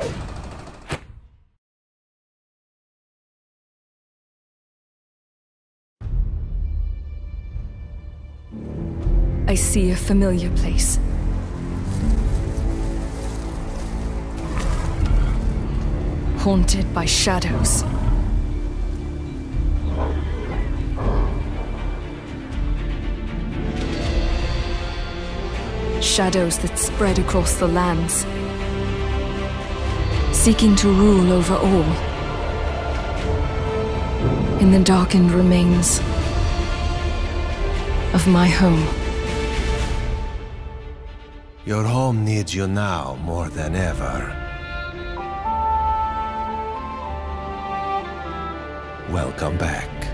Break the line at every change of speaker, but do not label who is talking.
I see a familiar place. Haunted by shadows. Shadows that spread across the lands. Seeking to rule over all. In the darkened remains of my home.
Your home needs you now more than ever. Welcome back.